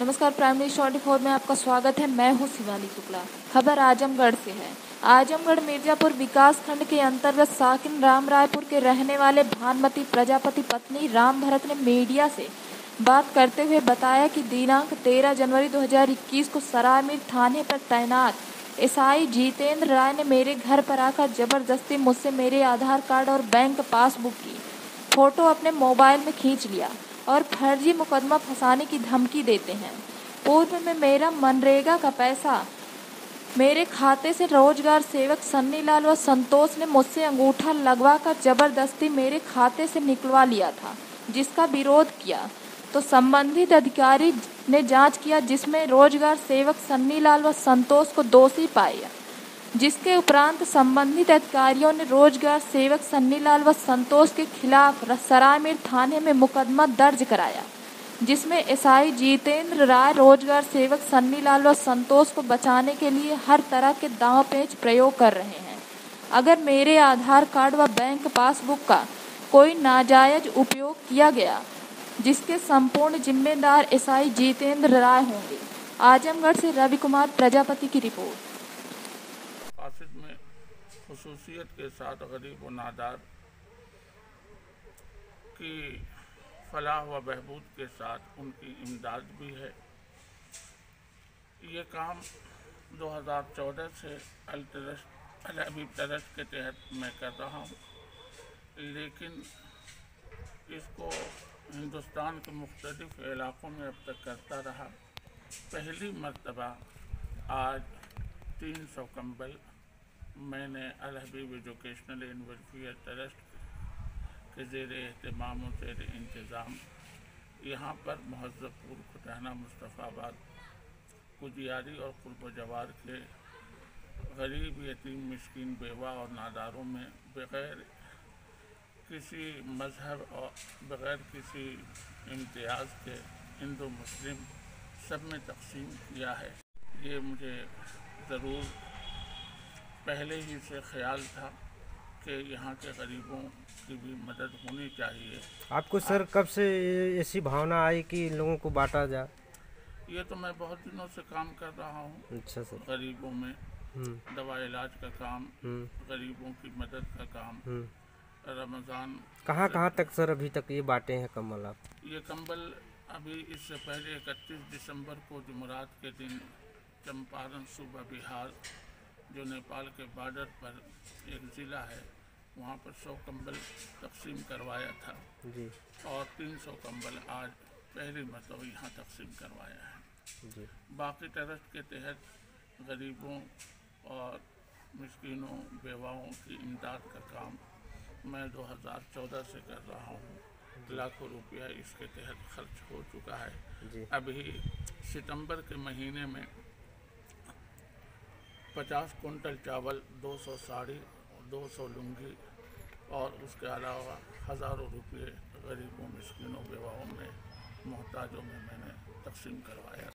नमस्कार prime news twenty four में आपका स्वागत है। मैं हूँ शिवानी शुक्ला। खबर आजमगढ़ से है। आजमगढ़ मिर्जापुर विकास खंड के अंतर्गत साकिन राम रायपुर के रहने वाले भानमती प्रजापति पत्नी राम भरत ने मीडिया से बात करते हुए बताया कि दिनांक 13 जनवरी 2021 को सरायमीर थाने पर तैनात ईसाई जितेंद्र राय ने मेरे घर पर आकर ज़बरदस्ती मुझसे मेरे आधार कार्ड और बैंक पासबुक की फ़ोटो अपने मोबाइल में खींच लिया। और फर्जी मुकदमा फंसाने की धमकी देते हैं। पूर्व में मेरा मनरेगा का पैसा मेरे खाते से रोज़गार सेवक सन्नी लाल व संतोष ने मुझसे अंगूठा लगवा कर ज़बरदस्ती मेरे खाते से निकलवा लिया था, जिसका विरोध किया। तो संबंधित अधिकारी ने जाँच किया जिसमें रोज़गार सेवक सन्नी लाल व संतोष को दोषी पाया। जिसके उपरांत संबंधित अधिकारियों ने रोज़गार सेवक सन्नीलाल व संतोष के खिलाफ सरायमीर थाने में मुकदमा दर्ज कराया, जिसमें एसआई जितेंद्र राय रोज़गार सेवक सन्नीलाल व संतोष को बचाने के लिए हर तरह के दांव पेच प्रयोग कर रहे हैं। अगर मेरे आधार कार्ड व बैंक पासबुक का कोई नाजायज उपयोग किया गया, जिसके संपूर्ण जिम्मेदार एसआई जितेंद्र राय होंगे। आजमगढ़ से रवि कुमार प्रजापति की रिपोर्ट। मकासद में खसूसियत के साथ गरीब व नादार की फलाह व बहबूद के साथ उनकी इमदाद भी है। ये काम 2014 से अल ट्रस्ट अल हबीब ट्रस्ट के तहत मैं कर रहा हूँ, लेकिन इसको हिंदुस्तान के मुख्तलिफ़ इलाक़ों में अब तक करता रहा। पहली मरतबा आज तीन सौ कंबल मैंने Al Habib educational welfare trust के ज़ेर अहतमाम और ज़ेर इंतज़ाम। यहाँ पर महजबपुर खुटाना मुस्तफ़ाबाद कुजियारी और कुर्ब जवार के गरीब, यतीम, मस्किन, बेवा और नादारों में बग़ैर किसी मज़हब और बग़ैर किसी इम्तियाज़ के हिंदू मुस्लिम सब में तकसीम किया है। ये मुझे ज़रूर पहले ही से ख्याल था कि यहाँ के गरीबों की भी मदद होनी चाहिए। आपको सर कब से ऐसी भावना आई कि इन लोगों को बांटा जाए ये तो मैं बहुत दिनों से काम कर रहा हूँ। अच्छा सर। गरीबों में हम्म। दवा इलाज का काम हम्म। गरीबों की मदद का काम। हम्म। रमज़ान कहाँ कहाँ तक सर अभी तक ये बांटे हैं कम्बल आप? ये कम्बल अभी इससे पहले इकतीस दिसंबर को जुमरात के दिन चंपारण सूबा बिहार जो नेपाल के बॉर्डर पर एक ज़िला है वहाँ पर सौ कंबल तकसीम करवाया था। जी। और तीन सौ कंबल आज पहली मरतबा यहाँ तकसीम करवाया है। जी। बाकी ट्रस्ट के तहत गरीबों और मिस्किनों बेवाओं की इमदाद का काम मैं 2014 से कर रहा हूँ। लाखों रुपया इसके तहत खर्च हो चुका है। जी। अभी सितंबर के महीने में पचास कुंटल चावल 200 साड़ी 200 लुंगी और उसके अलावा हज़ारों रुपये गरीबों, मिसकिनों विवाहों में, मोहताजों में मैंने तकसीम करवाया।